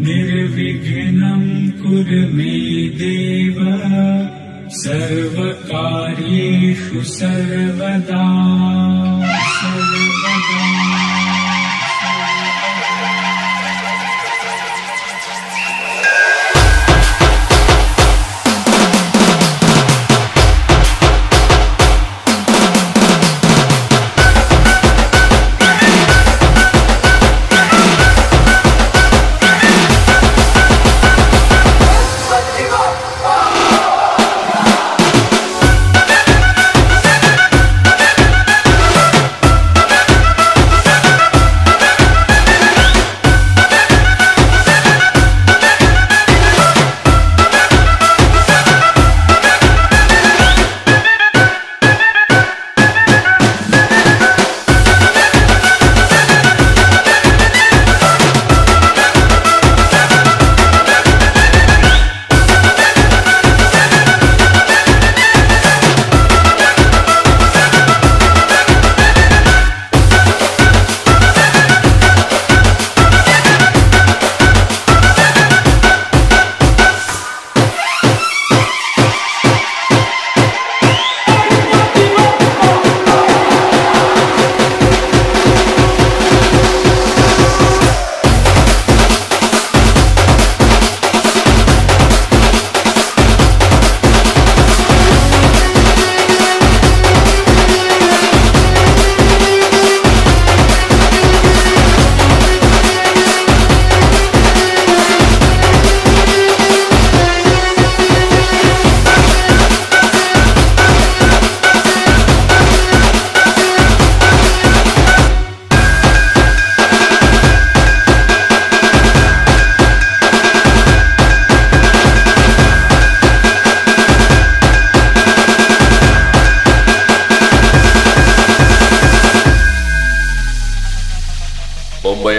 निर्विघ्नम् कुर्मे देव। सर्वकार्येषु सर्वदा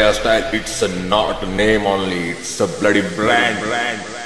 hairstyle, it's a not name only, it's a bloody brand. brand.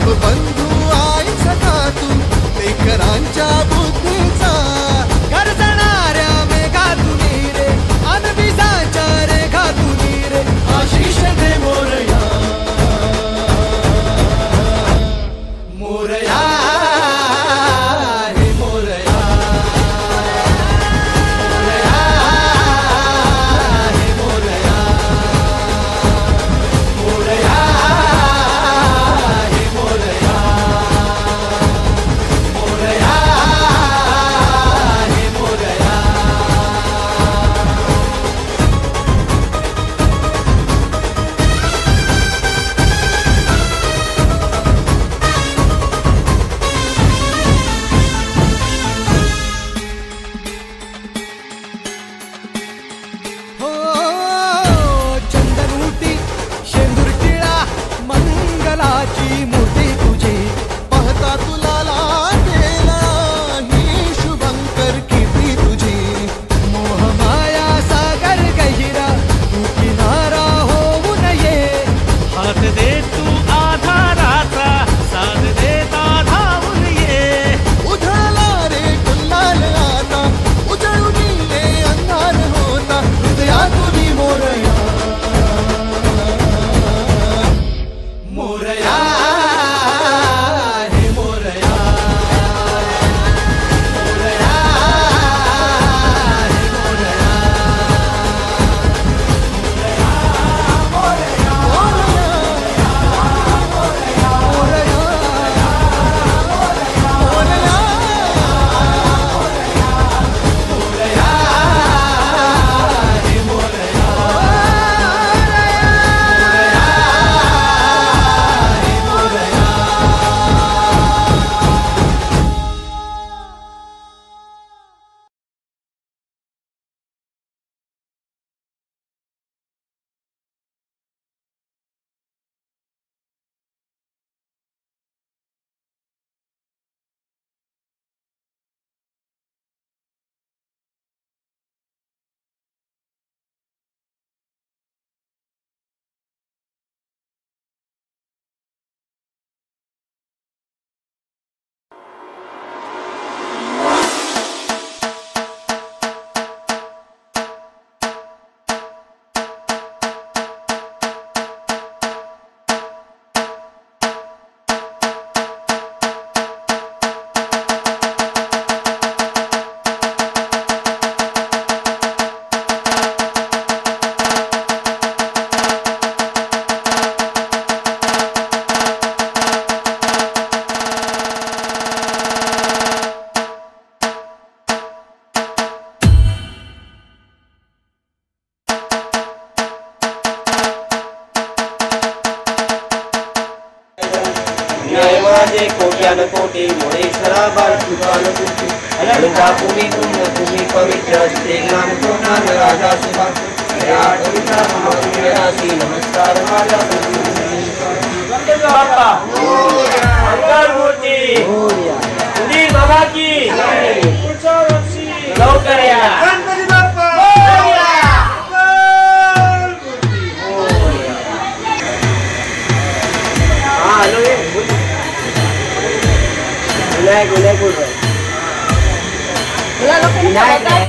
我们。राजे कोट्यान कोटी मुळेश्वरा कोटी अलंका भूमी तुम भूमी पवित्र ते ज्ञान तो ज्ञान राजा शिवा नमस्कार माझा मंगल मूर्ती बाबा की लवकर या Yeah.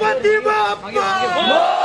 아빠 님 아빠.